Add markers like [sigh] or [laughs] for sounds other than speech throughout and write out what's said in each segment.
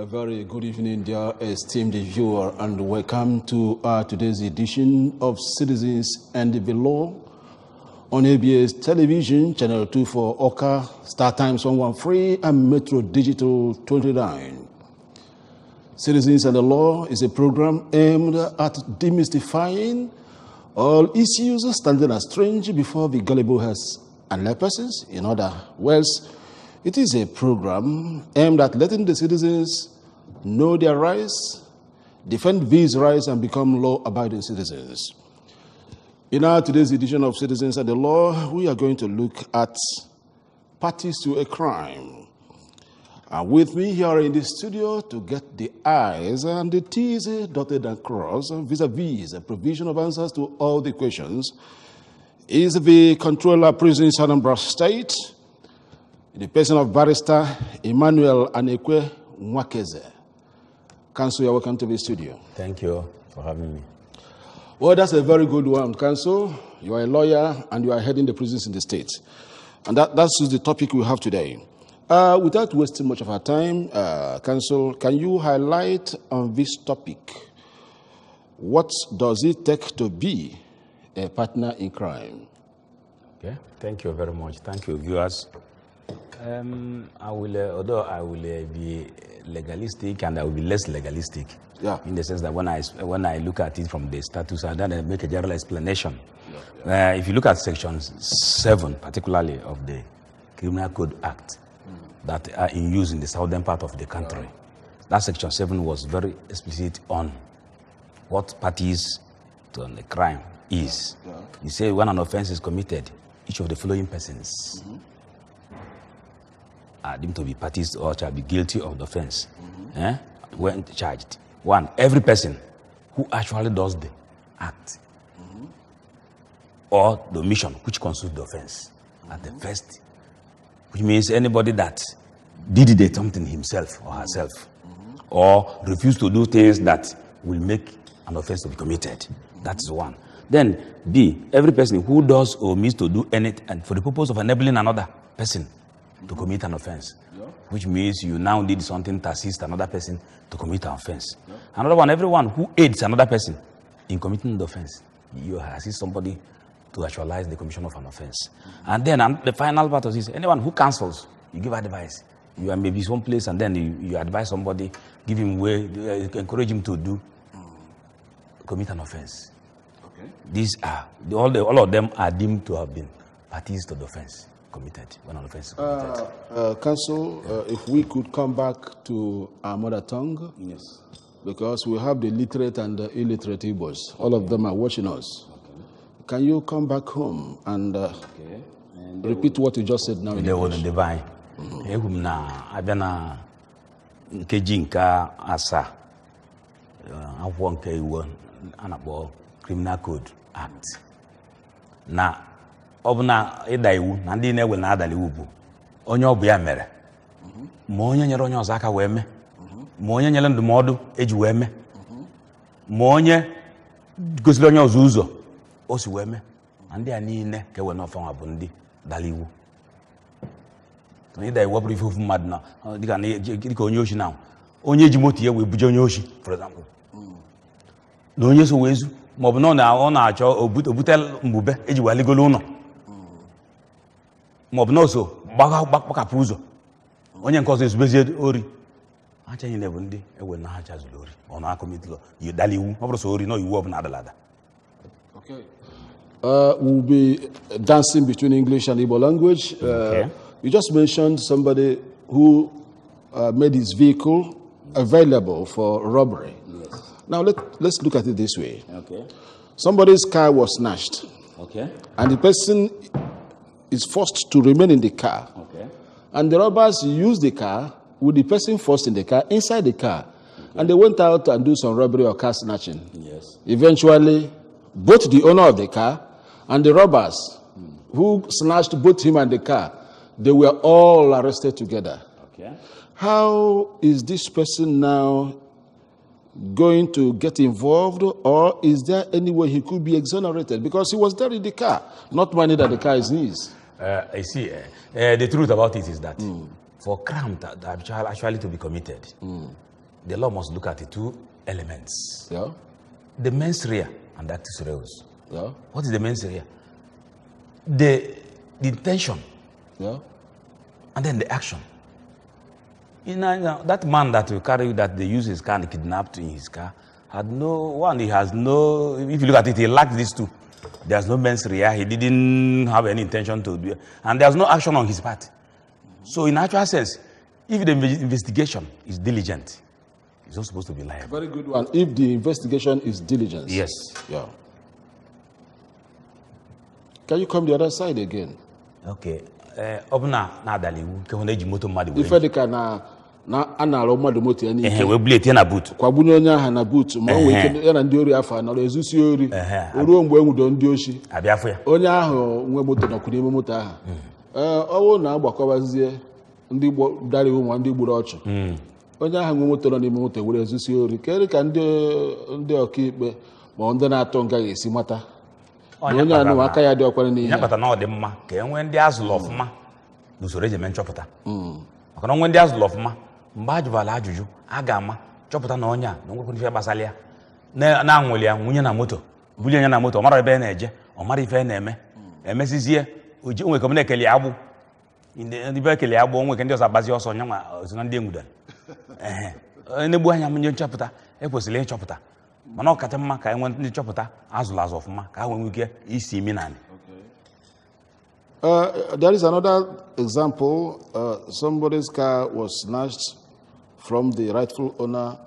A very good evening, dear esteemed viewer, and welcome to uh, today's edition of Citizens and the Law on ABS Television, Channel 2 for Awka, Star Times 113, and Metro Digital 29. Citizens and the Law is a program aimed at demystifying all issues standing as strange before the gullible heads and lepers In other words, it is a program aimed at letting the citizens know their rights, defend these rights, and become law abiding citizens. In our today's edition of Citizens and the Law, we are going to look at parties to a crime. And with me here in the studio to get the I's and the T's dotted and crossed vis a provision of answers to all the questions is the controller prisons Anambra State, the person of barrister Emmanuel Anekwe Nwakeze. Counsel, you're welcome to the studio. Thank you for having me. Well, that's a very good one, Counsel. You are a lawyer and you are heading the prisons in the state. And that, that's the topic we have today. Uh, without wasting much of our time, uh, Counsel, can you highlight on this topic what does it take to be a partner in crime? Okay. Thank you very much. Thank you, viewers. Um, I will, uh, although I will uh, be legalistic and I will be less legalistic. Yeah. In the sense that when I when I look at it from the status, I then make a general explanation. Uh, if you look at section seven, particularly of the Criminal Code Act, that are in use in the southern part of the country, that section seven was very explicit on what parties to the crime is. You say when an offense is committed, each of the following persons are deemed to be parties or shall be guilty of the offense eh, when charged. One, every person who actually does the act or the omission which constitutes the offense at the first, which means anybody that did the something himself or herself or refused to do things that will make an offense to be committed. That is one. Then B, every person who does or means to do anything for the purpose of enabling another person to commit an offense, which means you now need something to assist another person to commit an offense. Another one, everyone who aids another person in committing the offense, you assist somebody to actualize the commission of an offense. And then and the final part of this, anyone who cancels, you give advice. You are maybe someplace and then you, you advise somebody, give him way, uh, encourage him to do, commit an offense. Okay. These are, the, all, the, all of them are deemed to have been parties to the offense committed, when an offense is committed. Uh, Counsel, uh, if we could come back to our mother tongue, yes. because we have the literate and the illiterate Igbos. All of them are watching us. Can you come back home and uh, Okay. And repeat what you just said now in They the divine. Egwu m na abịa na nkeji nke asaa akwụkwọ nke iwu a na-akpọ criminal code act na ọ bụ na ịda iwu na ndị na-ewe na adala iwu bụ onye ọ bụ ya mere. Ma onye nyere onye ọzọ aka wee mee. Ma onye nyere ndụmọdụ eji wee mee. Ma onye gosiri onye ọzọ ụzọ o si wee mee. Na ndị a niile ka ewe n'ọfanwa bụ ndị dara iwu. Ịda iwu bụrụ ife ofu mmadụ na ọ dịka onye ochi na onye ji moto ya wee buje onye ochi for example. Na onye so wee zu ma ọ bụ na ọ na- ọ na-achọ o bute- o bute mbube eji wee ligolo ụlọ. Ma ọ bụ na o so gbaga- gba- gbakapụ ụzọ onye nke ọzọ ezubezie ori ha cha niile bụ ndị ewe na ha chazụrụ ori ọ na-akọmitilo yi dala iwu ọ bụrụ so ori na iwu ọ bụla adala ada Okay. Uh, we'll be dancing between English and Igbo language. Uh, Okay. You just mentioned somebody who uh, made his vehicle available for robbery. Now let, let's look at it this way. okay Somebody's car was snatched, okay and the person is forced to remain in the car. okay And the robbers used the car with the person forced in the car inside the car. And they went out and do some robbery or car snatching. yes Eventually, both the owner of the car and the robbers hmm. who snatched both him and the car, they were all arrested together. okay How is this person now going to get involved, or is there any way he could be exonerated? Because he was there in the car, not minding that the car is his. Uh, I see. Uh, uh, the truth about it is that for crime that, actually, to be committed, the law must look at the two elements Yeah. the mens rea and the actus reus. Yeah. What is the mens rea? The, the intention Yeah. and then the action. You know, you know, that man that will carry that they use his car and kidnapped in his car had no one. He has no. If you look at it, he lacked these two. There's no mens rea. He didn't have any intention to do, and there's no action on his part. So, in actual sense, if the inve- investigation is diligent, he's not supposed to be liable. Very good one. If the investigation is diligence. Yes. Yeah. Can you come the other side again? Okay. Eh, ọ bụ na na-adala iwu nke hụ na-eji moto mmadụ wee Ife dịka na na a na-arụ mmadụ moto ya n'ike. kwagbunye onye ahụ na buutu ma o nwee ike ya na ndị ori afọ anọrọ ezusi ori. O ruo mgbe e nwudo ndị oshi. Ya. Onye ahụ nwe moto nọkwu n'ime moto ahụ. Ee ọwụ na agbakọbazie ndị iwu ma ndị gburu ọchụ. Onye ahụ nwe moto nọ n'ime moto were ezusi ori. Kedụ ka ndị ọkaikpe ma ọ ndị na-atụ nga ga-esi mata? Onye anụ aka ya dị ọkwara n'ihe. Kpata na ọ dị mma ka e nwee ndị azụlụ ọfụma n'usoro eji eme nchọpụta. Maka na onwe ndị azụlụ ọfụma. Mgbe a jụbara ajụjụ a ga-ama chọpụta na onye a na onwekwa ife gbasara ya na- na-anwụli ya nwunye na moto bulie ya na moto ọ mara ebe na-eje ọ mara ife na-eme emesizie oji onwe ka na-ekele agbụ. Ndị ndị be ekele ya agbụ onwe ka ndị ọzọ agbazi ọsọ nya nwa ozi na ndị enwudara. Onye na-egbu anya nye nchọpụta ekwesịrị ịchọpụta. Mana ọ kacha mma ka e nwee ndị nchọpụta azụrụ azụ ọfụma ka ha nwee ike isi imi naanị Uh, there is another example. Uh, somebody's car was snatched from the rightful owner.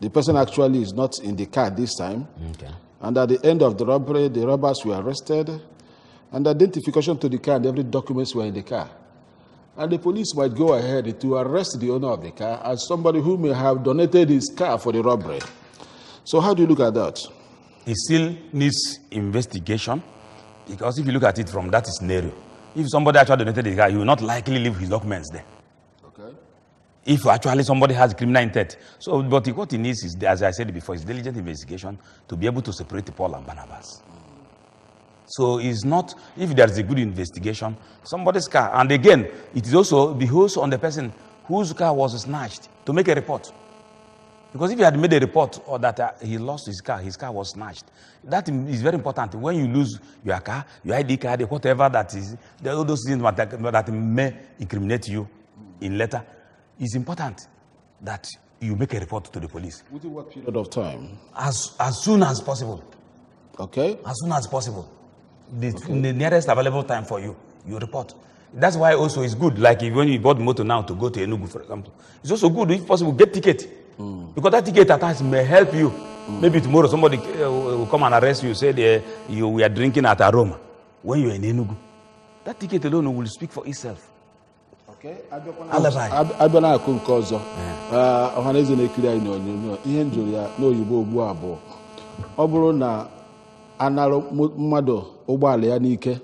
The person actually is not in the car this time. Okay. And at the end of the robbery, the robbers were arrested, and identification to the car and every documents were in the car. And the police might go ahead to arrest the owner of the car as somebody who may have donated his car for the robbery. So, how do you look at that? It still needs investigation because if you look at it from that scenario, if somebody actually donated the car, he will not likely leave his documents there. If actually somebody has criminal intent. So, but what he needs is, as I said before, is diligent investigation to be able to separate Paul and Barnabas. So it's not, if there is a good investigation, somebody's car, and again, it is also behoves on the person whose car was snatched to make a report. Because if he had made a report or that uh, he lost his car, his car was snatched, that is very important. When you lose your car, your ID card, whatever that is, all those things that, that may incriminate you in letter, it's important that you make a report to the police Within what period of time? as, as soon as possible. Okay. As soon as possible. The, the nearest available time for you, you report. That's why also it's good, like if when you bought motor now to go to Enugu, for example, it's also good if possible get ticket. Because that ticket at times may help you. Maybe tomorrow somebody uh, will come and arrest you, say they, you we are drinking at Aroma when you're in Enugu. That ticket alone will speak for itself. Alibi. Ab- abịa na-akụ nke ọzọ. Uh, ọhaneze na-ekiri anyị n'onyonyo. Ihe m jụrụ ya n'oyibo ugbu a bụ ọ bụrụ na anarụ mmadụ ụgbọala ya n'ike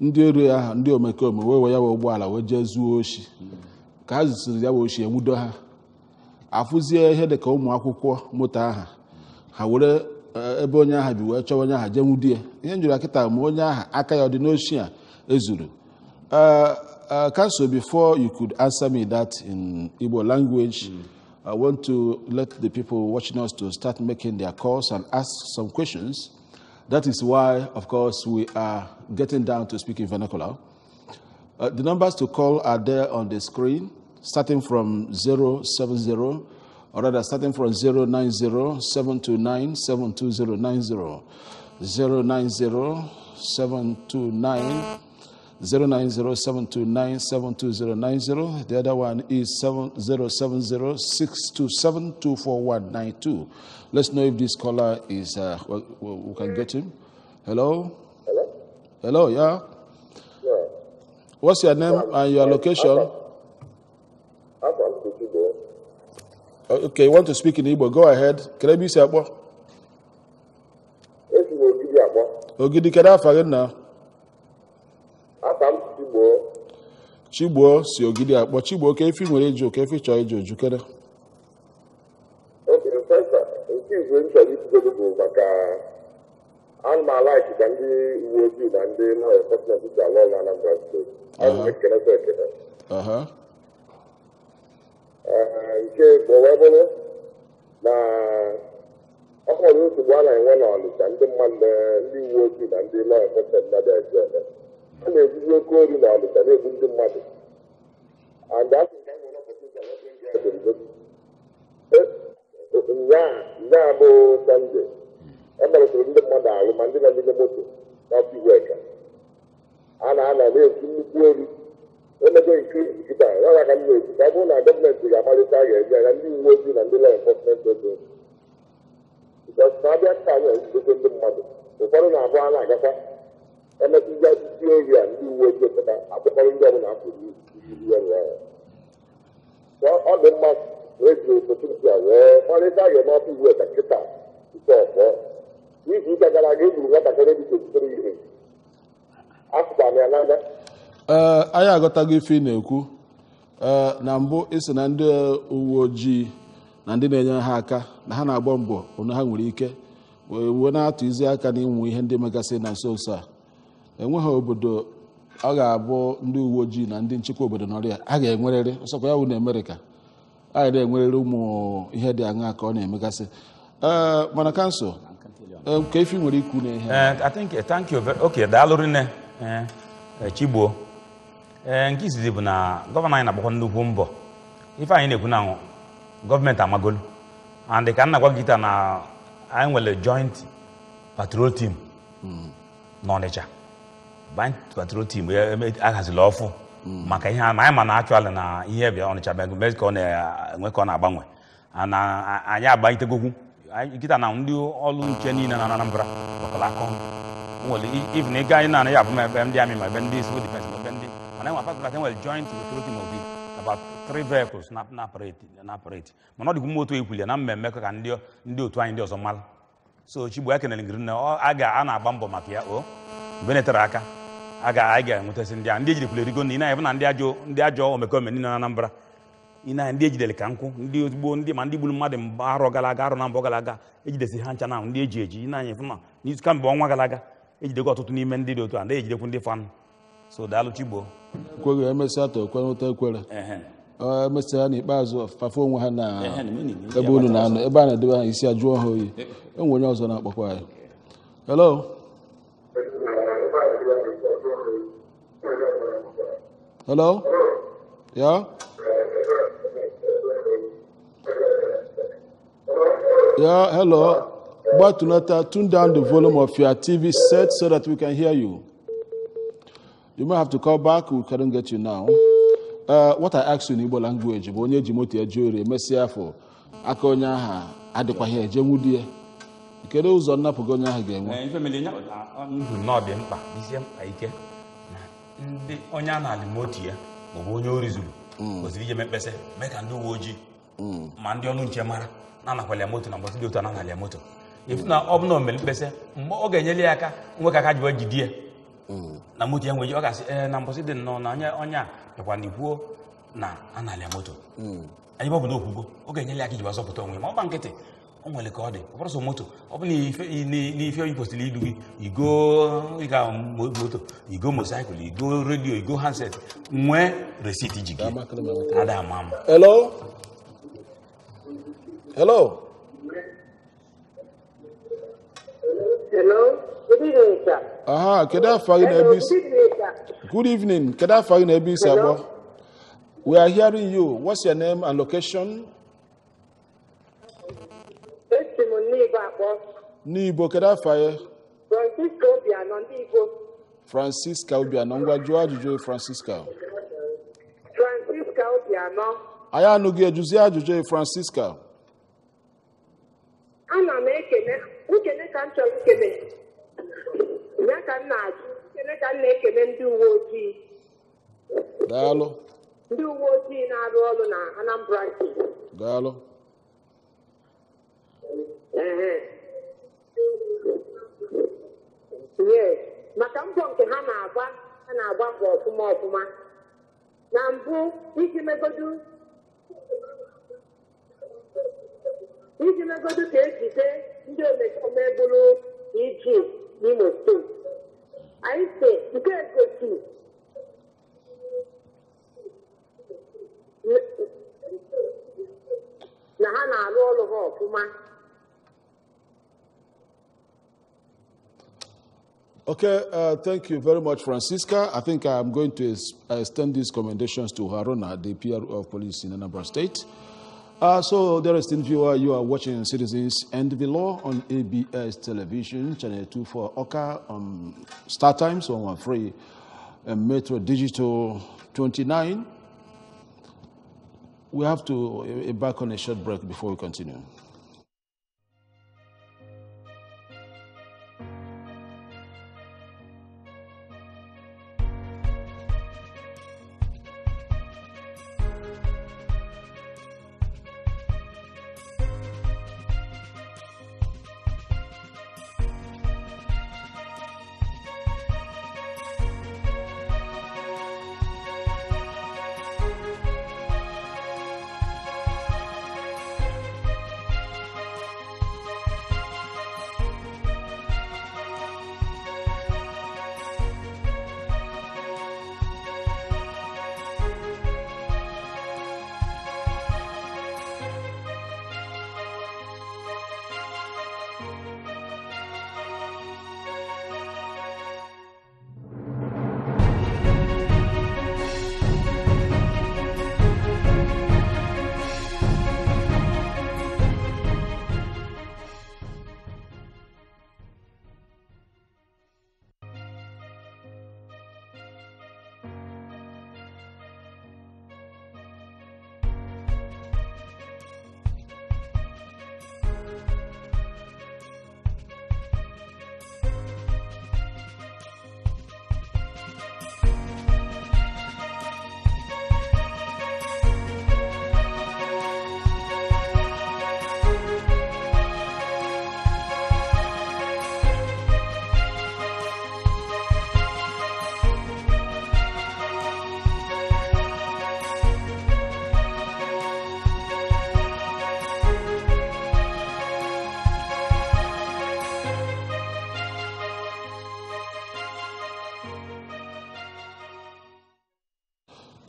ndị ori ahụ ndị omekome wee wee ya wee ụgbọala wee jee zuo oshi ka ha zụsiri ya wee oshi enwudo ha afụzie ihe dịka ụmụ akwụkwọ moto aha ha were eh, ebe onye aha bi wee chọwa onye aha jee nwudie ihe m jụrụ ya kịta ma onye aha aka ya ọ dị n'oshi a ezuru Uh, Counsel, before you could answer me that in Igbo language, I want to let the people watching us to start making their calls and ask some questions. That is why, of course, we are getting down to speaking vernacular. Uh, the numbers to call are there on the screen, starting from 070, or rather starting from 090 729 72090. 090 729 090-729-72090. The other one is 070-627-24192. Let's know if this caller is, uh, we, we can get him. Hello? Hello? Hello, yeah? Yeah. What's your name and your location? Afọ m bụ Chigbo. Okay, you want to speak in Igbo? Go ahead. Can I be Sabo? Esi m Ogidi akpọ. Ogidi, Chigbo si Ogidi akpọ. Chigbo, ka efi nwere ịjụ, ka efi chọọ ịjụ, jụ kere. Oke fesa nke igwe m chọrọ ikwugodo bụ maka ana m alaiki ka ndị uwe ojii na ndị law enforcement si alụ ọrụ na Anambra steeti. Ana m ekelekwa ekele. Ee, Nke bụ wee bụrụ na ọ nwere nsogbu a na-enwe n'Ọnịcha ndị mmadụ ndị uwe ojii na ndị lọọ enforcement mmadụ eji eme a na-ezuzi oke ori n'Ọnịcha na-egbu ndị mmadụ. Ka nyaa nyaa bụ sọnde e merụtụrụ ndị mmadụ alụ ma ndị n'ime moto n'ọkụ iwu eka a na-ana na-esi nnukwu ori emego nke nkịta ya ka m na-ekwu ka ọ bụrụ na gọọmenti ga-amalite a ga-eji anya ndị uwe ojii na ndị lọọ enforcement ojii bikọs na abịa taa ejidekwe ndị mmadụ. Ụfọdụ na-abụ a na-agakwa. Emetụzi isi ori a ndị uwe ojii pụta akpụkọrọ ndị ọbụla ya ya ọ dị mma eji opportunity a wee kparịta a ga-eme ọkụ iwu ka nke ọfọ n'izu ụka gara aga egburu nwatakịrị dị tozitere ihe afụkwana ya n'anya ee anyị aghọtago ife ị na-ekwu na mbụ isi na ndị uwe ojii na ndị na-enye ha aka na ha na-agba mbọ onye ha nwere ike wee wee na-atụ izi aka na ịnwụ ihe ndị megasị na nso nso a enweghị obodo ọ ga-abụ ndị uwe ojii na ndị nchekwa obodo nọrịa a ga-enwerịrị ọsọkwa ya wụ na amerịka a ga na-enwerịrị ụmụ ihe dị aṅa ka ọ na-emegasị. Mana kansụl ee, ka ife nwere ikwu na ihe I think, thank you very, okay, daalụ rinne Chigbo. Eh, nke izizi bụ na gọvanọ anyị na-agbakwa nnukwu mbọ. Ife anyị na-ekwu na gọọmenti amagolu. And ka m na-agwa gị taa na anyị nwere joint patrol team. n'Ọnịcha. joint patrol team ahaziri ọfụ maka ihe anyị ma na actually na ihe bịa Ọnịcha ka ọ na-enwe ka ọ na-agbanwe na anyị agbanytegokwu anyị kịta na ndị ọrụ nche niile na Anambra gbakọrọ aka nwere even ịga anyị na-anaghị abụ ma ebe ndị amị ma ebe ndị civil defense ma ebe ndị mana enwe apart enwere joint patrol team of it about three vehicles na operate mana ọ dịkwu moto ekwuli na mmemme ka ndị otu anyị ndị ọzọ mara. So chigbo ekenere ngiri na a ga a na-agba mbọ maka ya o mgbe aka. A ga anyị ga-enwetasị ndị a ndị ejidere erigo na ị na-ebe na ndị ajọ ndị ajọ omekome niile na Anambra ị na ndị ejidere ka nkwụ ndị ozugbo ndị ma ndị gburu mmadụ mgbe arọ gara aga arọ na mbọ gara aga ejidesi ha ncha na ndị eji eji ị na-anya fụ na n'izu kamgbe ọnwa gara aga ejidego ọtụtụ n'ime ndị dị otu a ndị ejidekwu ndị fanụ so daalụ chigbo ekweghị emesịa ta ekwere. Ọ emesịa n'ikpeazụ fafe onwe ha na ebe unu na-anọ ebe a na-edebe ha isi ajụọ ha oyi. Enwe onye ọzọ na-akpọkwa anyị hello? Hello? Yeah? Yeah hello. Gbatunata tune down the volume of your tv set so that we can hear you. You may have to call back. We couldn't get you now. Uh, what i asked you in igbo language bụ onye ji moto eje ori emesịa afọ aka onye aha adịkwaghị eje nwudie kedu ụzọ nnapụga onye ahụ ga-enwe? Ndị onye a na-alị moto ya maọbụ onye ori zuru kwesịrị ije mekpesị mee ka ndị uwe ojii ma ndị ọrụ nche mara na anakwala ya moto na mgbọsị dị otu a na-anali ya moto. Ifu na ọ bụ na o mere mkpesị mgbe ọ ga-enyere ya aka nwe ka aka jiwa jidie na moto ya nweji ọ ga-asị ee na mbọsị dị nnọọ na onye a bịakwa na ikwuo na anali ya moto. Anyị bụ na okwugo ọ ga-enyere ya aka iji zọpụta onwe ya ma ọ gba nkịtị o nwere ka ọ dị ọ bụrụ sọ moto ọ bụ n'ife oyi kwesịrị ilu gị igo ịga mo- moto igo mosaịkụl igo redio igo handset. Nwee resiti ji gị ada ama ama hello? Hello? Hello. Good evening, sir. aha kedu afọ gị na ebe Hello. isi Good evening, kedu afọ gị na ebe isi abụọ we are hearing you. What's your name and location Esi m n'Igbo akpọ n'igbo kedu afọ ya Francisco Obianọ ndị Igbo. francisca obianọ ngwa jụọ ajụjụ francisca Francisca Obianọ. anyị anụghị ejuzi ajụjụ francisca Ana m ekene nkene ka m chọrọ ikene. Ya ka m na-ajụ. Nkene ka m na-ekene ndị uwe ojii. daalụ Ndị uwe ojii na-arụ ọrụ na Anambra steeti. daalụ. Maka mbọ nke ha na-agba ha na-agba mbọ ọfụma ọfụma. Na mbụ iji megodu iji megodu ka ejide ndị omekome bụrụ EG n'Imo steeti. Anyị si nke egosi na ha na-arụ ọrụ ha ọfụma Okay, uh, thank you very much, Francisca. I think I'm going to extend these commendations to Haruna, the PRO of police in Anambra State. Uh, so, dear esteemed viewer, you are watching Citizens and the Law on ABS Television, Channel 2 for Awka, on Star Times, on one free, and Metro Digital 29. We have to uh, back on a short break before we continue.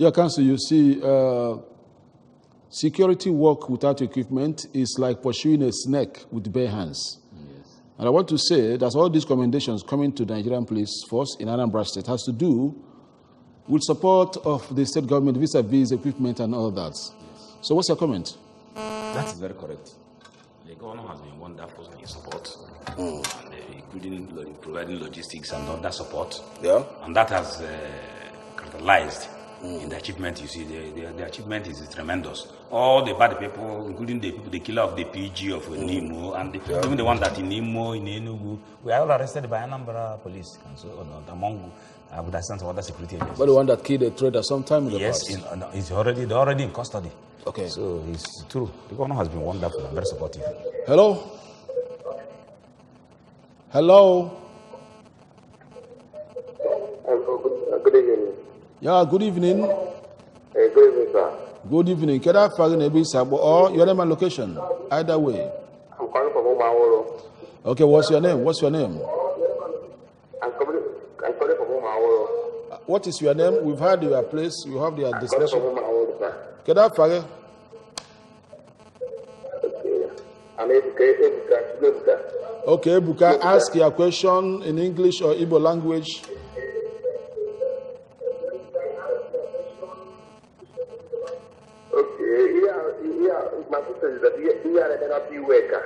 Yeah, Counsel, you see, uh, security work without equipment is like pursuing a snake with bare hands. Yes. And I want to say that all these commendations coming to the Nigerian Police Force in Anambra State has to do with support of the state government vis-a-vis equipment and all that. Yes. So what's your comment? That is very correct. The governor has been wonderful in his support, and, uh, including lo- providing logistics and other support. Yeah. And that has uh, capitalized in the achievement. You see, the, the, the achievement is tremendous. All the bad people, including the people, the killer of the PG of uh, Nimo, and the, even the one that in Nimo, in Enugu, we are all arrested by Anambra police, and so on, among uh, with assistance of other security agencies. But the one that killed a trader sometime in the Yes, past. in, uh, no, he's already they're already in custody. Okay. So it's true. The governor has been wonderful and very supportive. Hello? Hello? Hello, uh, good evening. Yeah, good evening. Uh, good evening, sir. Good evening. Can I find Ebi Sabo or your name and location? Either way. I'm calling from Umahoro. Okay, what's your name? What's your name? I'm calling, I'm calling from Umahoro. Uh, What is your name? We've had your place. You have the I'm calling from discussion. Umahoro, sir. Can I find Okay. I'm Ebuka, Ebuka, Ebuka. Okay, Buka, ask your question in English or Igbo language.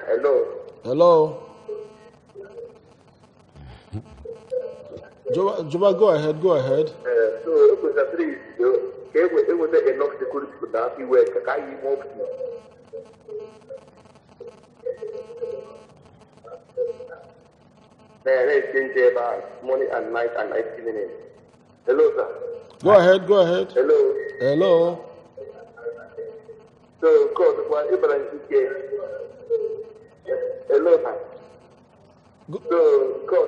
Hello. Hello? Juba, Juba, go ahead, go ahead. Uh, so, it was a three, it was, it enough security for the NLP worker. Can you move to? Man, they change about morning and night and night evening. Hello, sir. Go ahead, go ahead. Hello. Hello? So, God, what Abraham is Hello, sir. Go- So, God,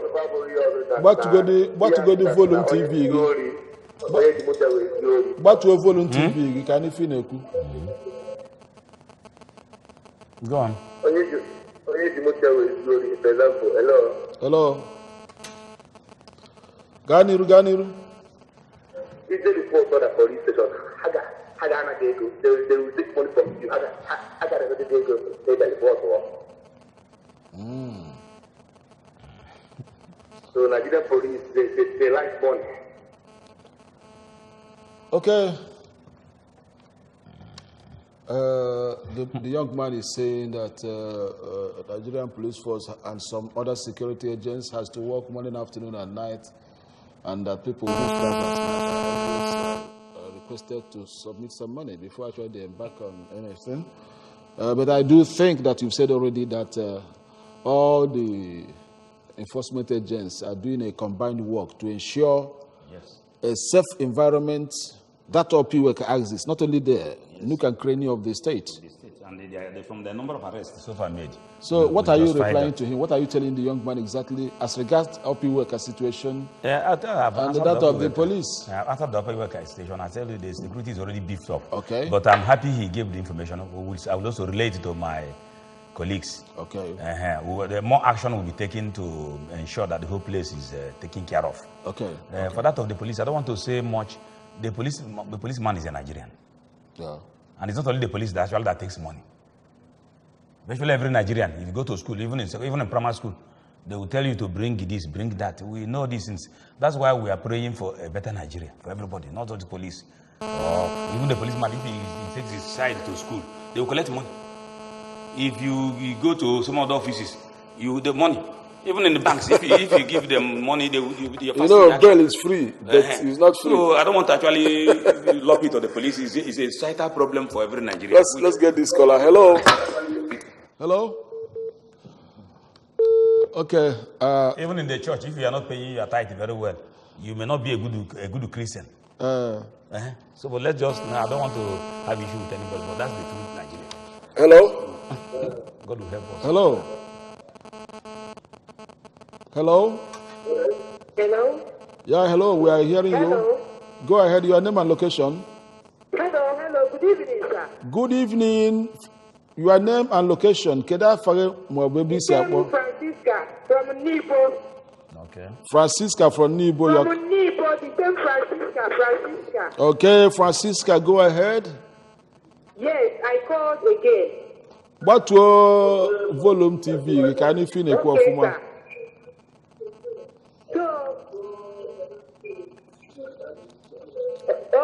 the Bible, you already have What to go that. the- what to go the Yeah, volume that- TV again? glory. Onye ji moto wee glory. gbatuo volume tv gị ka anyị fi na-ekwu Go on. Onye ji onye ji moto wee glory. For example, hello. hello gaa n'iru gaa n'iru Ije report on the police station. Ha ga ha ga-anaghị ego they they will take money from you. Ha ga- ha- ha ga-anaghị ego ebele bọọsụ ọ so Nigerian police they, they, they like money. Okay. Uh, the, the young man is saying that uh, uh, Nigerian police force and some other security agents has to work morning, afternoon, and night, and that people who start at night requested to submit some money before actually they embark on anything. Uh, but I do think that you've said already that uh, all the enforcement agents are doing a combined work to ensure Yes. a safe environment that Upper Iweka exists, not only there, nook and cranny of the state. The state, and they, they, are- from the number of arrests so far made. So, we- what we are you replying to him? What are you telling the young man exactly as regards Upper Iweka situation? Yeah, I tell you, I've And answered that the of the upper police. worker. Yeah, after the Upper Iweka station, I tell you the security is already beefed up. Okay. But I'm happy he gave the information. We will- I will also relate it to my colleagues. Okay. Uh-huh. We more action will be taken to ensure that the whole place is uh, taken care of. Okay. Uh, For that of the police, I don't want to say much. The police, the policeman is a Nigerian, Yeah. And it's not only the police that actually that takes money. Virtually every Nigerian, if you go to school, even in even in primary school, they will tell you to bring this, bring that. We know these things. That's why we are praying for a better Nigeria for everybody, not just the police or even the policeman. If he, he takes his side to school, they will collect money. If you, you go to some other offices, you the money. Even in the banks, if you, if you give them money, they will. You, your You first know, reaction- bail is free, but uh-huh. it's not free. So I don't want to actually lock it to the police. It's a, it's a societal problem for every Nigerian. Let's let's get this caller. Hello. Hello? Okay. Uh, Even in the church, if you are not paying your tithe very well, you may not be a good a good Christian. uh, Uh-huh. So, but let's just. No, I don't want to have issue with anybody, but that's the truth, Nigeria. Hello. God will help us. hello? Hello? Hello? Yeah, hello. We are hearing you. Go ahead. Your name and location. Hello, hello. Good evening, sir. Good evening. Your name and location. Keda Fare Mwabebi I'm Francisca from Nibo. Okay. Francisca from Nibo. From Your- Nibo, the same Francisca, Francisca. Okay, Francisca, go ahead. Yes, I called again. gbatuo volume tv ka anyị fi na-ekwu Okay, ọfụma sir.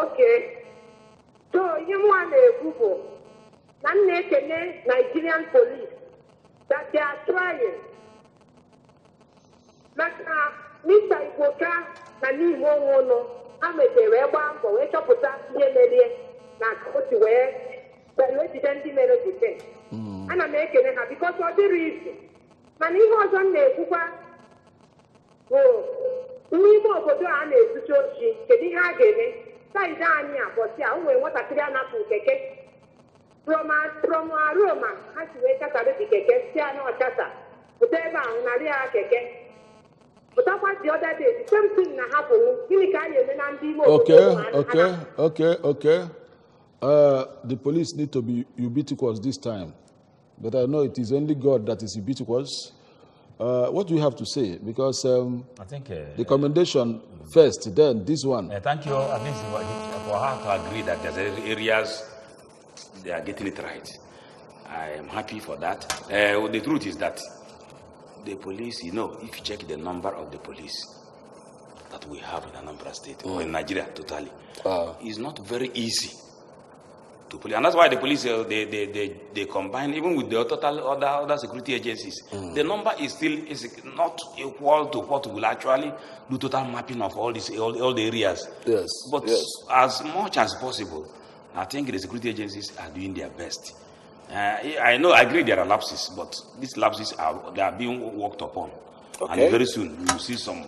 Okay. So, ihe mụ a na-ekwu bụ na m na-ekene Nigerian police that they are trying. Maka Mr. Igboka na n'ime onwe ụlọ ha mepere wee gbaa mbọ wee chọpụta ihe merie na ka o si wee wee jide ndị mere dite. Ana m ekene ha bikọs ọ dịrị izu. Mana ihe ọzọ m na-ekwukwa bụ n'ime obodo a na-ezucha ochi kedu ihe a ga-eme saịdị anyị a bọsị a nwere nwatakịrị anapụ keke trọma roma ha si wee chasara dị keke si anya ọchasa pụta ebe ahụ narị ya keke pụtakwa dị ọda dị semtin na hapụnwu gịnị ka a ga-eme na ndị ime obodo okay okay okay uh, the police need to be ubiquitous this time. But i know it is only god that is ubiquitous. Uh, what do you have to say because um, I think. Uh, the commendation first then this one uh, thank you at least for, for her to agree that there's areas they are getting it right. I am happy for that. Uh, well, the truth is that the police, you know, if you check the number of the police that we have in Anambra State or in Nigeria totally, it's not very easy to police. And that's why the police, uh, they, they, they, they combine, even with the total other, other security agencies. The number is still is not equal to what will actually do total mapping of all, these, all, all the areas. Yes, But yes. as much as possible, I think the security agencies are doing their best. Uh, I know, I agree there are lapses, but these lapses are, they are being worked upon. Okay. And very soon we will see some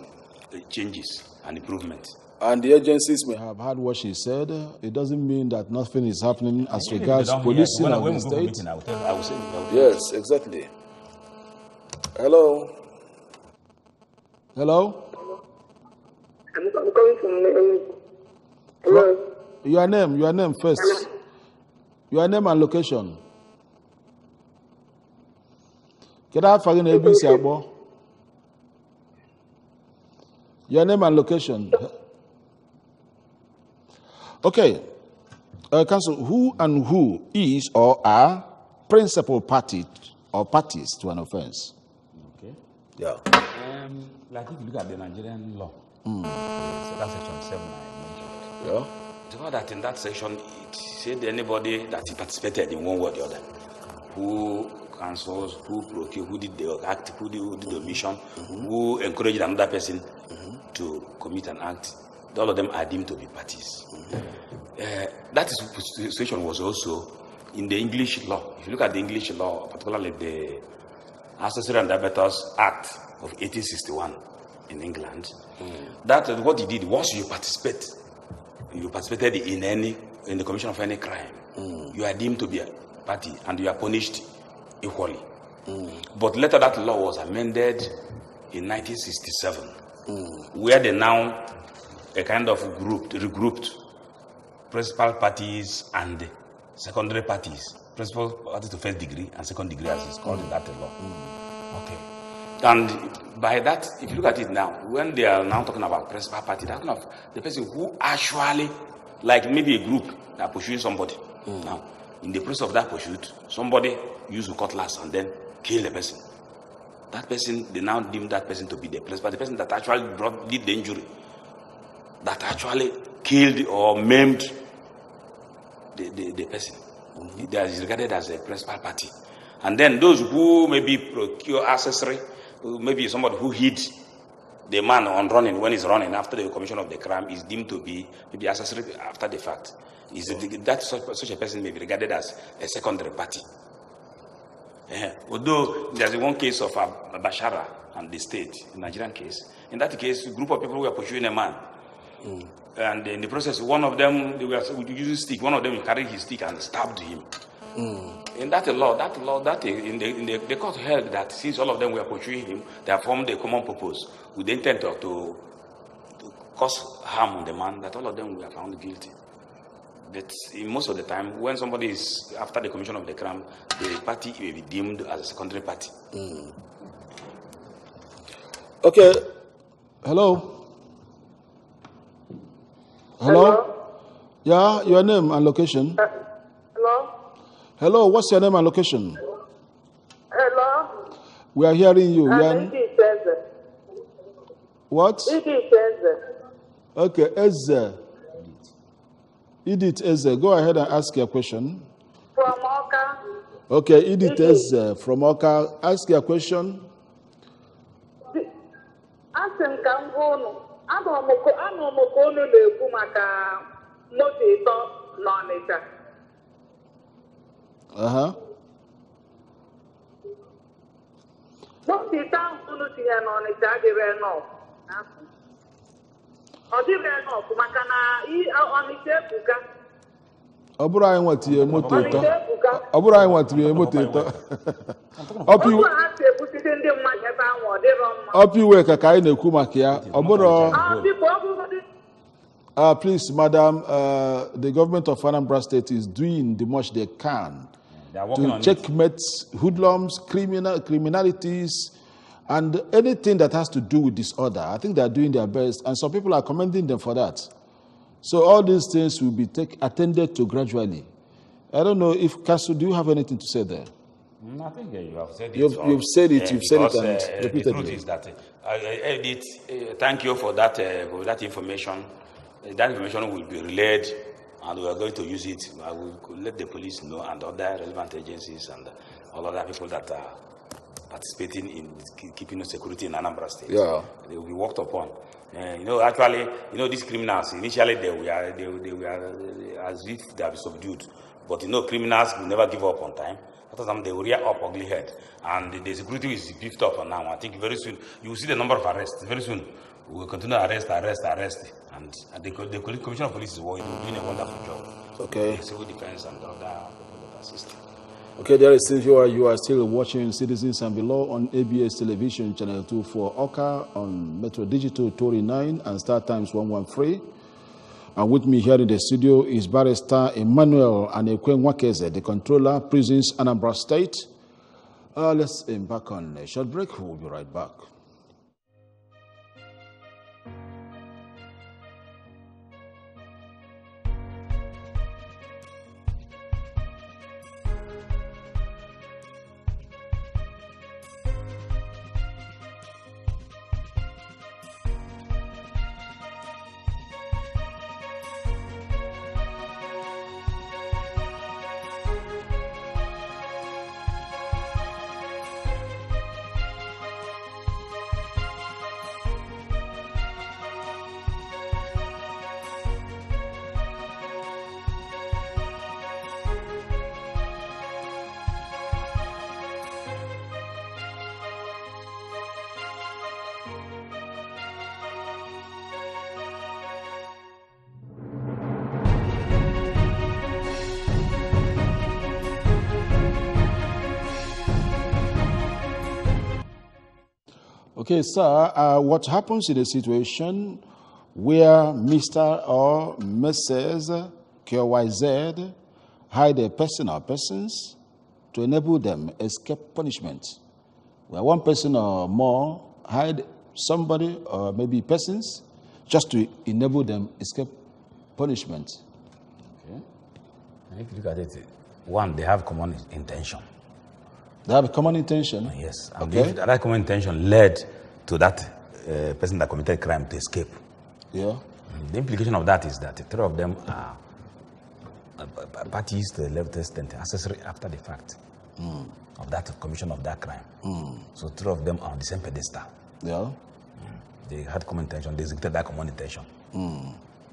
changes and improvements. And the agencies may have heard what she said. It doesn't mean that nothing is happening as regards policing of the state. meeting, I will tell, I will say, I will Yes, exactly. Hello. hello? I'm, I'm coming from. Hello. your name your name first. Your name and location. Kedu afọ gị na ebe isi agbọ your name and location okay Uh, Counsel, who and who is or are principal party or parties to an offense? Okay. Yeah. Um, like if you look at the Nigerian law, so that's section 7 I mentioned. Yeah. Remember that in that section, it said anybody that participated in one way or the other, who cancels, who procure, who did the act, who did, who did the omission, who encouraged another person to commit an act, all of them are deemed to be parties. Uh, that situation was also in the English law. If you look at the English law, particularly the Accessory and Abettors Act of 1861 in England, hmm. that is what you did. Once you participate, you participated in any in the commission of any crime, hmm. you are deemed to be a party and you are punished equally. Hmm. But later that law was amended in 1967, where they now a kind of grouped, regrouped principal parties and secondary parties. Principal parties to first degree and second degree, as it's called in that law. Mm. Okay. And by that, if you look at it now, when they are now talking about principal party, that's not the person who actually, like maybe a group that pursuing somebody. Mm. Now, in the process of that pursuit, somebody used a cutlass and then kill the person. That person, they now deem that person to be the principal, the person that actually brought, did the injury, that actually killed or maimed the, the, the person. That is regarded as a principal party. And then those who maybe procure accessory, maybe somebody who hid the man on running when he's running after the commission of the crime is deemed to be maybe accessory after the fact. Is it, that such, such a person may be regarded as a secondary party. Eh, Although there's one case of Bashara and the state, Nigerian case. In that case, a group of people who were pursuing a man. And in the process, one of them, they were using stick. One of them carried his stick and stabbed him. Hmm. In that law, that law, that in the, in the, the court held that since all of them were pursuing him, they have formed a common purpose with the intent of to, to cause harm on the man, that all of them were found guilty. But in most of the time, when somebody is after the commission of the crime, the party may be deemed as a secondary party. Hmm. Okay. Hello. Hello. Yeah, your name and location. Hello? Hello, what's your name and location? Hello? We are hearing you. Eze. what? Edith Eze. Okay, Eze. Edith Eze, go ahead and ask your question. From Oka. Okay, Edith Edith. Eze from Oka, ask your question. anọ m ka unu na-ekwu maka moto ịtọ na Ọnịcha moto ịtọ ahụ unu tinye na adịrị nọọ ọ dịrị nọọ maka na Ọnịcha ebuka. Ọ bụrụ anyị nwetiri moto ịtọ ọ bụrụ anyị nwetiri moto ịtọ ọpụ iwe- ka ka anyị na-ekwu maka ya ọ bụrụ Uh, please, madam, uh, the government of Anambra State is doing the much they can They to checkmate hoodlums, criminal criminalities, and anything that has to do with disorder. I think they are doing their best, and some people are commending them for that. So all these things will be take, attended to gradually. I don't know if Castle, do you have anything to say there? Mm, I think uh, you have said it. You've- all. you've said it, you've said it because, and uh, The truth is that uh, I, I edit. Uh, thank you for that uh, for that information. Uh, that information will be relayed, and we are going to use it. I will let the police know and other relevant agencies and all other people that are participating in ke- keeping security in Anambra State. Yeah. They will be worked upon. Uh, you know, actually, you know, these criminals, initially they were, they, they were uh, as if they have subdued. But you know, criminals will never give up on time. After some, they will rear up ugly head. And the, the security is beefed up now. I think very soon, you will see the number of arrests. Very soon, we will continue to arrest, arrest, arrest. And, and the, the co- Commission of Police is doing a wonderful job. Okay. The civil defense and other people that assist. Okay, there is still you are you are still watching Citizens and the Law on ABS Television Channel 2 for Awka on Metro Digital Tory 9 and Star Times 113. And with me here in the studio is Barrister Emmanuel Anekwen the controller, Prisons Anambra State. Uh, let's embark on a short break. We'll be right back. Okay, sir, uh, what happens in a situation where Mr. or Mrs. KYZ hide a person or persons to enable them escape punishment? Where one person or more hide somebody or maybe persons just to enable them escape punishment. And if you look at it, one, they have common intention. They have a common intention. Yes. And Okay. that common intention led to that uh, person that committed crime to escape, Yeah. the implication of that is that three of them are uh, uh, parties to the level testament, accessory after the fact of that commission of that crime. So three of them are on the same pedestal. Yeah. They had common intention, they executed that common intention.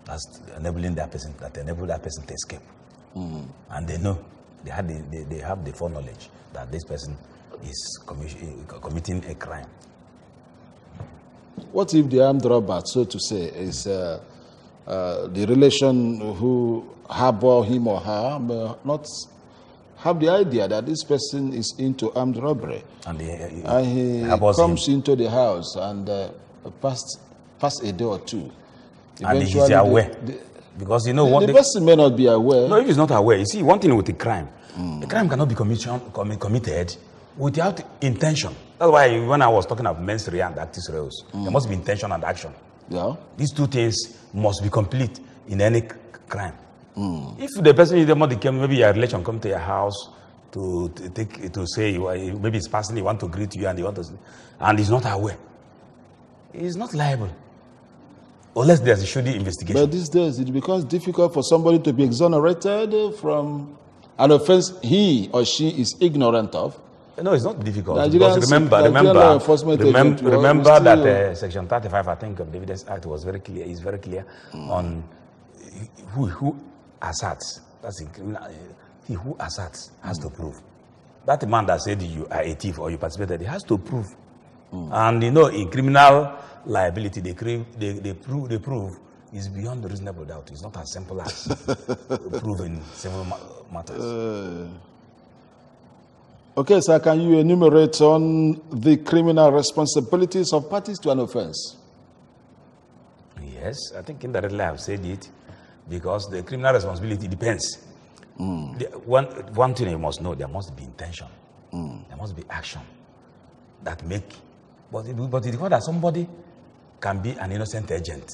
That's enabling that person, that enable that person to escape. And they know, they, had the, they, they have the foreknowledge that this person is uh, committing a crime. What if the armed robber, so to say, is uh, uh, the relation who harbor him or her may not have the idea that this person is into armed robbery, And they, and he harbors him. comes into the house and uh, past past a day or two, and he's eventually the- aware. the, because you know the, what the they- person may not be aware. No, if he's not aware, you see, one thing with the crime, the crime cannot be commission, commi- committed without intention. That's why when I was talking about mens rea and actus reus, there must be intention and action. Yeah. These two things must be complete in any c- crime. If the person is the mother came, maybe your relation come to your house to, to take to say are, maybe it's person he want to greet you and he want to and he's not aware, he's not liable unless there's a shoddy investigation. But these days, it becomes difficult for somebody to be exonerated from an offense he or she is ignorant of. No, it's not difficult. Nigerian because remember, Nigerian remember, enforcement remem- agent remember that uh, Section 35, I think, of the Evidence Act was very clear. Is very clear on who who asserts. That's in criminal. uh, He who asserts has to prove. That man that said you are a thief or you participated, he has to prove. And you know, in criminal liability, they, they, they prove they prove is beyond reasonable doubt. It's not as simple as [laughs] proving civil ma- matters. Okay, sir, can you enumerate on the criminal responsibilities of parties to an offense? Yes, I think indirectly I have said it because the criminal responsibility depends. Hmm. The, one, one thing you must know there must be intention, hmm. there must be action that make. But, it, but it's that somebody can be an innocent agent.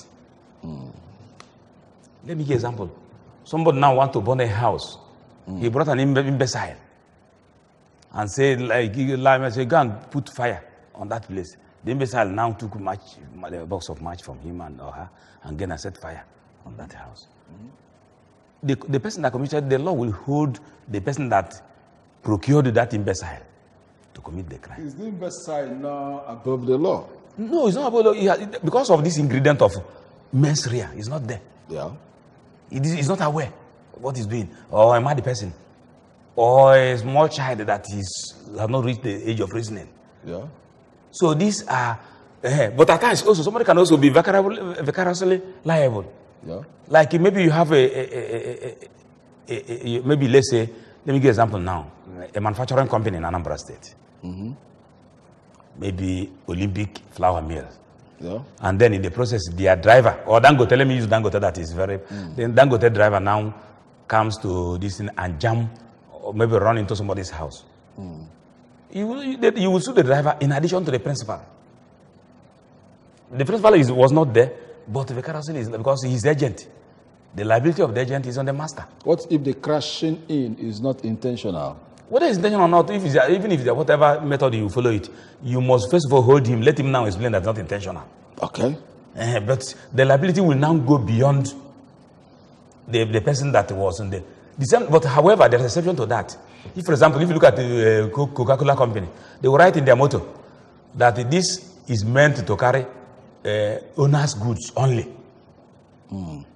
Hmm. Let me give example. Somebody now want to burn a house. He brought an imbecile and said, like, and said, go and put fire on that place. The imbecile now took match, a box of match from him and or her and again and set fire on that house. The, the person that committed the law will hold the person that procured that imbecile to commit the crime. Is the imbecile now above the law? No, it's not above the law. Has- because of this ingredient of mens rea. It's not there. Yeah. He is he's not aware of what he's doing. Or am I the person? Or a small child that is has not reached the age of reasoning. Yeah. So these are, eh, but at times also somebody can also be vicariously, liable. Yeah. Like maybe you have a, a, a, a, maybe let's say, let me give example now, a manufacturing company in Anambra State. Mhm. Maybe Olympic Flour Mill. Yeah. And then in the process, their driver, or Dangote, let me use Dangote, that is very, then Dangote driver now comes to this thing and jam, or maybe run into somebody's house. You, will, you, you will sue the driver in addition to the principal. The principal is, was not there, but the carousel is because he's the agent. The liability of the agent is on the master. What if the crashing in is not intentional? Whether it's intentional or not, if it's, even if it's whatever method you follow it, you must first of all hold him, let him now explain that it's not intentional. Okay. Eh, but the liability will now go beyond the, the person that was in the same, but however there's an exception to that. If for example if you look at the uh, coca-cola company they will write in their motto that this is meant to carry uh, owner's goods only.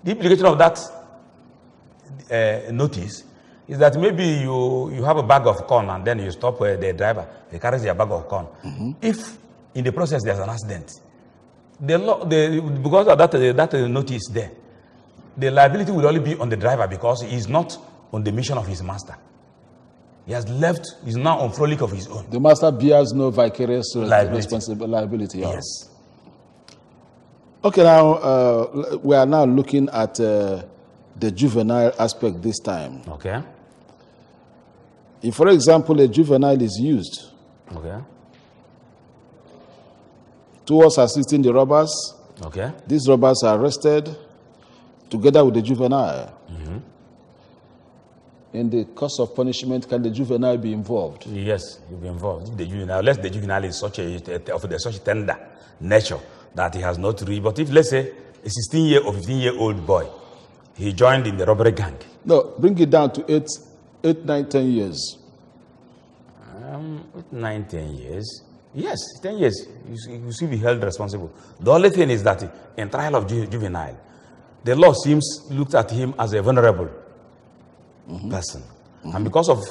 The implication of that uh, notice is that maybe you you have a bag of corn and then you stop uh, the driver. He carries their bag of corn. If in the process there's an accident the law, the, because of that, uh, that uh, notice there, the liability will only be on the driver because he is not on the mission of his master. He has left, he's now on frolic of his own. The master bears no vicarious Liability. responsibility. Liability. yeah. Yes. Okay, now uh, we are now looking at uh, the juvenile aspect this time. Okay. If, for example, a juvenile is used Okay. towards assisting the robbers, Okay. these robbers are arrested together with the juvenile. In the course of punishment, can the juvenile be involved? Yes, you'll be involved. If the juvenile, unless the juvenile is such a of the such tender nature that he has not reached. But if let's say a 16 year or 15 year old boy, he joined in the robbery gang. No, bring it down to eight, eight, nine, ten years. Um, nine, 10 years. Yes, 10 years. You, you still be held responsible. The only thing is that in trial of ju- juvenile, the law seems looked at him as a vulnerable person. And because of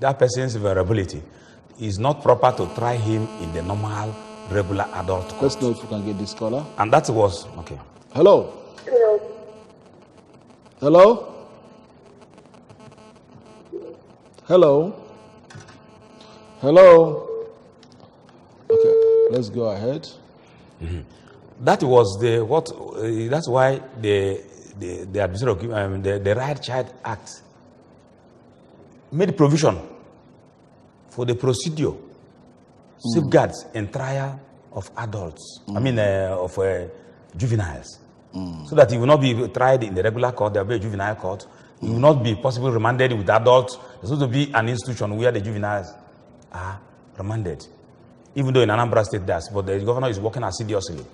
that person's vulnerability, it's not proper to try him in the normal, regular adult court. Let's know if you can get this caller. And that was, okay. Hello? Hello? Hello? Hello? Okay, let's go ahead. That was the, what, uh, that's why the, the, the, um, the, the Right Child Act made provision for the procedure, safeguards and trial of adults, I mean, uh, of uh, juveniles. So that he will not be tried in the regular court, there will be a juvenile court. He will not be possibly remanded with adults. There's supposed to be an institution where the juveniles are remanded. Even though in Anambra State does, but the governor is working assiduously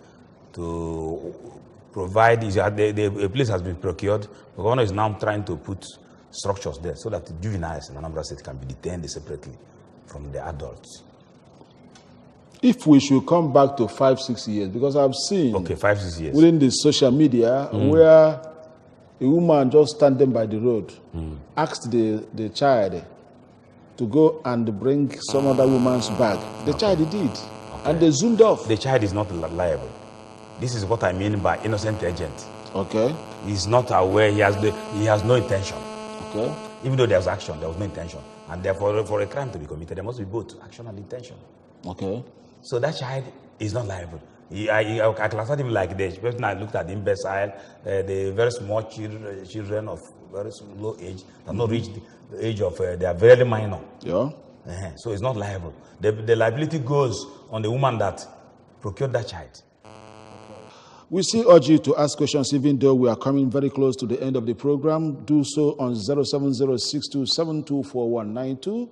to provide, is- uh, a place has been procured. The governor is now trying to put structures there so that the juveniles in Anambra State can be detained separately from the adults. If we should come back to five, six years, because I've seen Okay, five, six years. within the social media hmm. where a woman just standing by the road hmm. asked the, the child to go and bring some other woman's bag. The child did. And they zoomed off. The child is not liable. This is what I mean by innocent agent. Okay. He's not aware, he has, the, he has no intention. Okay. Even though there was action, there was no intention. And therefore, for a crime to be committed, there must be both action and intention. Okay. So that child is not liable. He, I, I, I classified him like this. person I looked at the imbecile, uh, the very small children, children of very low age, that not reached the age of, uh, they are very minor. Yeah. Uh-huh. So it's not liable. The, the liability goes on the woman that procured that child. We still urge you to ask questions even though we are coming very close to the end of the program. Do so on 070627249192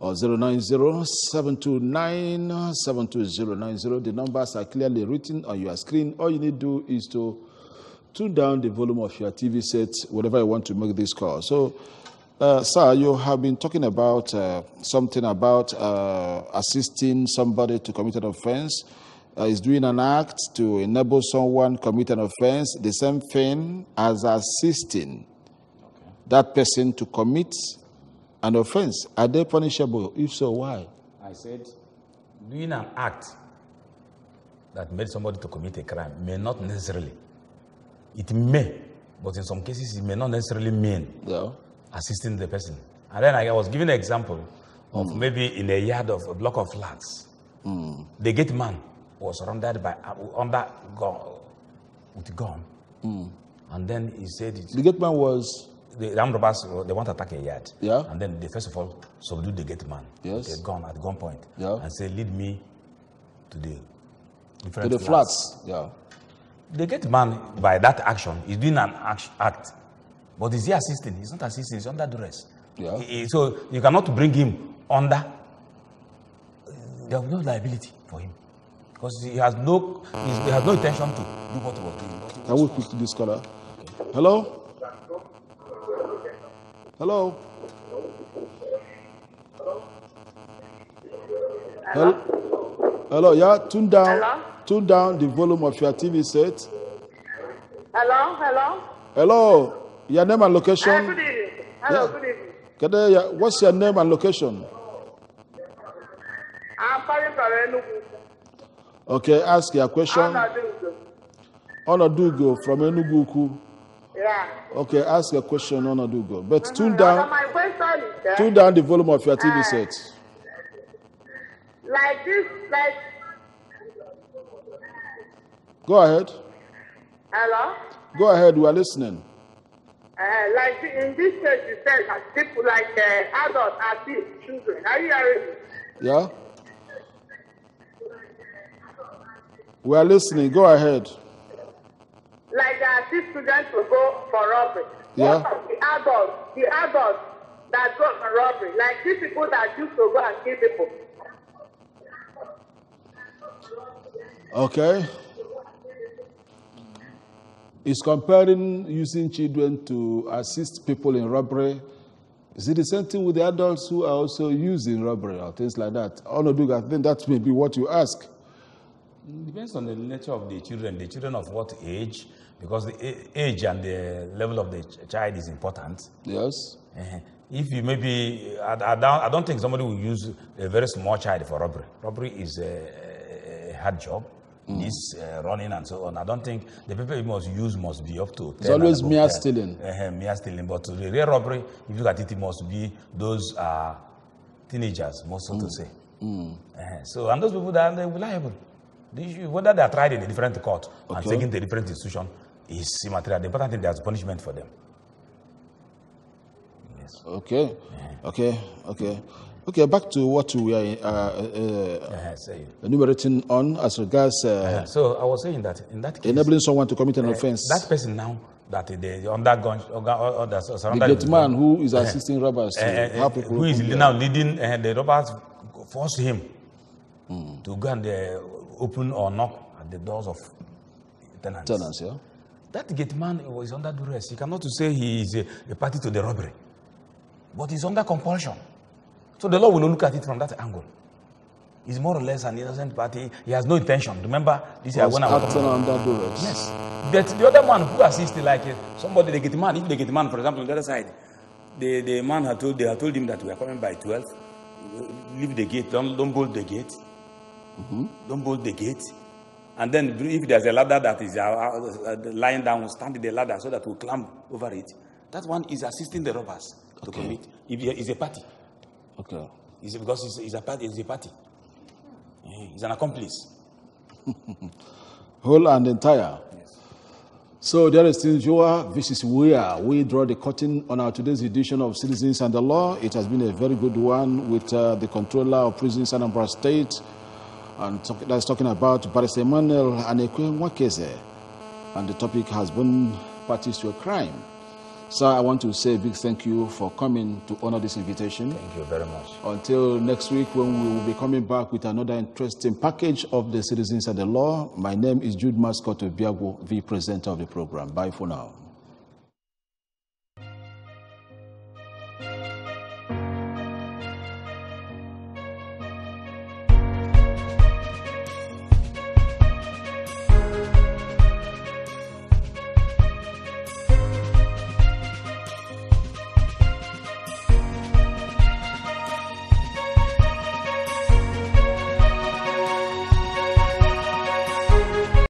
or 090-729-72090. The numbers are clearly written on your screen. All you need to do is to tune down the volume of your TV set whenever you want to make this call. So, uh, sir, you have been talking about uh, something about uh, assisting somebody to commit an offense. Uh, is doing an act to enable someone commit an offense, the same thing as assisting that person to commit an offense. Are they punishable? If so, why? I said, doing an act that made somebody to commit a crime may not necessarily, it may, but in some cases it may not necessarily mean Yeah. assisting the person. And then I was giving an example of maybe in a yard of a block of flats. The gate man was surrounded by uh, under gun with gun, and then he said it, The gate man was the armed robbers they want to attack a yard. Yeah. And then they first of all subdued the gate man Yes. with a gun at gunpoint. Yeah. And say, lead me to the to the flats. Yeah. The gate man by that action is doing an act, act. But is he assisting? He's not assisting, he's under duress. Yeah. He- he- so you cannot bring him under there was no liability for him. Because he has no he has no intention to do what he was doing. Can we pick this caller? Hello? Hello? Hello? Hello, yeah, tune down. Hello? Tune down the volume of your TV set. Hello, hello. Hello, your name and location. good evening. Hello, Yeah. good evening. Yeah, What's your name and location? I'm calling from Enugu. Okay, ask your question. Onodugo from Enugu. Yeah. Okay, ask your question, Onodugo. But tune down. My question question is, Tune down the volume of your TV Uh, set. like this, like, Go ahead. hello? Go ahead. We are listening. Uh, like in this case, you said that people like uh, adults are still children. Are you hearing me? Yeah? We are listening. Go ahead. Like there are students to go for robbery. Yeah. What of the adults, the adults that go for robbery, like these people that used to go and kill people. Okay. Is comparing using children to assist people in robbery. Is it the same thing with the adults who are also used in robbery or things like that? Onodugo, I think that may be what you ask. Depends on the nature of the children. The children of what age? Because the age and the level of the child is important. Yes? Eh, If you maybe, I, I, don't, I don't think somebody will use a very small child for robbery. Robbery is a, a hard job. This uh, running and so on. I don't think the people you must use must be up to. It's always mere 10. stealing. Eh, mere stealing. But the real robbery, if you look at it, it must be those uh, teenagers, most so to say. Eh, so, and those people that are reliable. The issue, whether they are tried in a different court and Okay. taken to a different institution is immaterial. The important thing there's punishment for them. Yes. Okay. Okay. Okay. Okay, back to what we are uh, uh, Uh, enumerating on as regards uh, So I was saying that in that case, enabling someone to commit an offense. that person now that they undergone that's the surrounded great with man who is assisting robbers people who is now leading uh, the robbers forced him to go and uh, open or knock at the doors of tenants. tenants, yeah? That gate man was under duress. He cannot say he is a, a party to the robbery, but he's under compulsion. So the law will not look at it from that angle. He's more or less an innocent party. He has no intention. Remember, this is when I was under duress. Yes. But the other man who assisted, like somebody, the gate man, if the gate man, for example, on the other side, the, the man had told, they had told him that we are coming by 12. Leave the gate, don't, don't bolt the gate. Don't bolt the gate. And then if there's a ladder that is uh, uh, uh, lying down, stand in the ladder so that we'll climb over it. That one is assisting the robbers to commit. If he- It's a party. Okay. It's because it's, it's a party. It's a party. Eh, He's an accomplice. [laughs] Whole and entire. So, dear viewer, this is where we draw the curtain on our today's edition of Citizens and the Law. It has been a very good one with uh, the controller of prisons Anambra State, and talk, that's talking about Barrister Emmanuel Anekwe Nwakeze. And the topic has been parties to a crime. Sir, I want to say a big thank you for coming to honor this invitation. Thank you very much. Until next week, when we will be coming back with another interesting package of the citizens and the law. My name is Jude Mascot Biago, the presenter of the program. Bye for now.